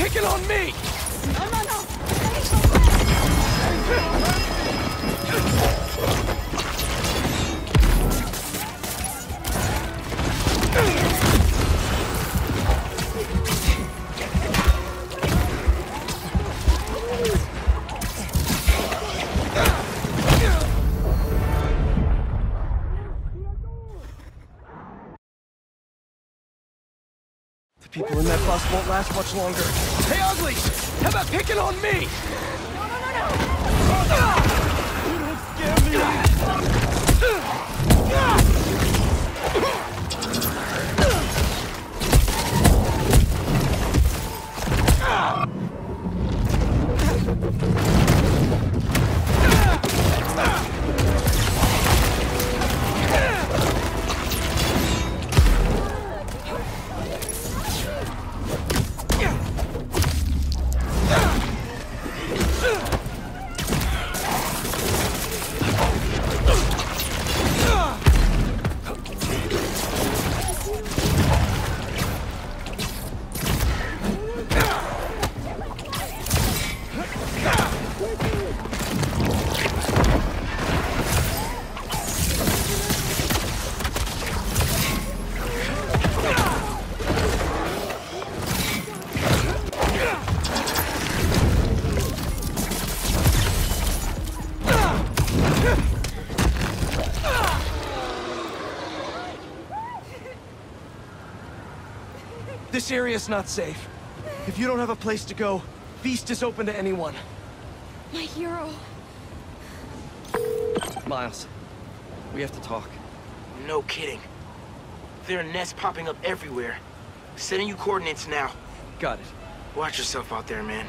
picking on me? People in that bus won't last much longer. Hey, Ugly! How about picking on me? This area's not safe. If you don't have a place to go, Feast is open to anyone. My hero. Miles, we have to talk. No kidding. There are nests popping up everywhere. Sending you coordinates now. Got it. Watch yourself out there, man.